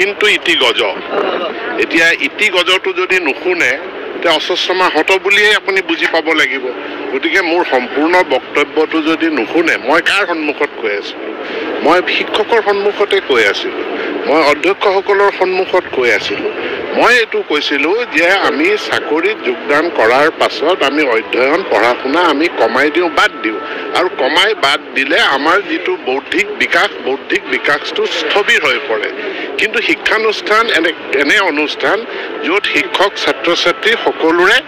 কিন্তু ইটি গজ এতিয়া ইটি গজটো যদি নুশুনে তেতিয়া অস্বস্থমা হত বুলিয়েই আপুনি বুজি পাব লাগিব। গতিকে মোৰ সম্পূৰ্ণ বক্তব্যটো যদি নুশুনে মই কাৰ সন্মুখত কৈ আছোঁ? মই শিক্ষকৰ সন্মুখতে কৈ আছিলোঁ। মই অধ্যক্ষসকলৰ সন্মুখত কৈ আছিলোঁ। মই এইটো কৈছিলোঁ যে আমি চাকৰিত যোগদান কৰাৰ পাছত আমি অধ্যয়ন পঢ়া শুনা আমি কমাই দিওঁ বাদ দিওঁ। আৰু কমাই বাদ দিলে আমাৰ যিটো বৌদ্ধিক বিকাশ বৌদ্ধিক বিকাশটো স্থবিৰ হৈ পৰে। কিন্তু শিক্ষানুষ্ঠান এনে এনে অনুষ্ঠান য'ত শিক্ষক ছাত্ৰ ছাত্ৰী সকলোৰে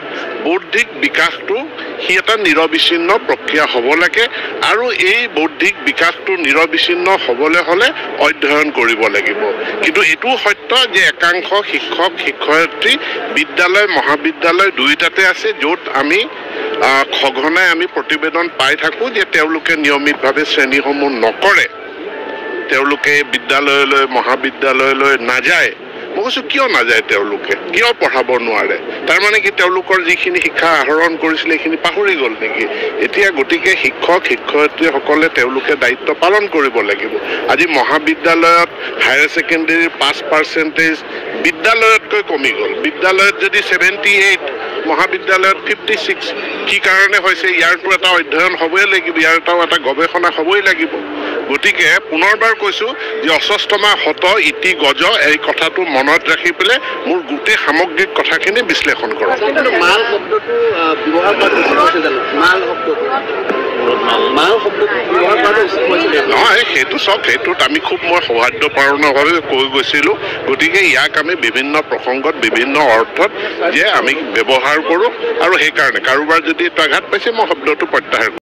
বৌদ্ধিক বিকাশটো সি এটা নিৰবিচ্ছিন্ন প্ৰক্ৰিয়া হ'ব লাগে আৰু এই বৌদ্ধিক বিকাশটো নিৰবিচ্ছিন্ন হ'বলৈ হ'লে অধ্যয়ন কৰিব লাগিব। কিন্তু এইটোও সত্য যে একাংশ শিক্ষক শিক্ষয়িত্ৰী বিদ্যালয় মহাবিদ্যালয় দুয়োটাতে আছে য'ত আমি সঘনাই আমি প্ৰতিবেদন পাই থাকোঁ যে তেওঁলোকে নিয়মিতভাৱে শ্ৰেণীসমূহ নকৰে। তেওঁলোকে বিদ্যালয়লৈ মহাবিদ্যালয়লৈ নাযায়। কৈছোঁ কিয় নাযায় তেওঁলোকে? কিয় পঢ়াব নোৱাৰে? তাৰমানে কি তেওঁলোকৰ যিখিনি শিক্ষা আহৰণ কৰিছিলে সেইখিনি পাহৰি গ'ল নেকি? এতিয়া গতিকে শিক্ষক শিক্ষয়িত্ৰীসকলে তেওঁলোকে দায়িত্ব পালন কৰিব লাগিব। আজি মহাবিদ্যালয়ত হায়াৰ ছেকেণ্ডেৰীৰ পাছ পাৰ্চেণ্টেজ বিদ্যালয়তকৈ কমি গ'ল। বিদ্যালয়ত যদি ছেভেণ্টি এইট মহাবিদ্যালয়ত ফিফটি ছিক্স কি কাৰণে হৈছে ইয়াৰতো এটা অধ্যয়ন হ'বই লাগিব ইয়াৰ এটাও এটা গৱেষণা হ'বই লাগিব। গতিকে পুনৰবাৰ কৈছোঁ যে অস্বস্থমা হত ইতি গজ এই কথাটো মনত ৰাখি পেলাই মোৰ গোটেই সামগ্ৰিক কথাখিনি বিশ্লেষণ কৰক নহয় সেইটো চব সেইটোত আমি খুব মই সৌহাৰ্দ্যপূৰ্ণভাৱে কৈ গৈছিলোঁ। গতিকে ইয়াক আমি বিভিন্ন প্ৰসংগত বিভিন্ন অৰ্থত যে আমি ব্যৱহাৰ কৰোঁ আৰু সেইকাৰণে। কাৰোবাৰ যদি এইটো আঘাত পাইছে মই শব্দটো প্ৰত্যাহাৰ কৰোঁ।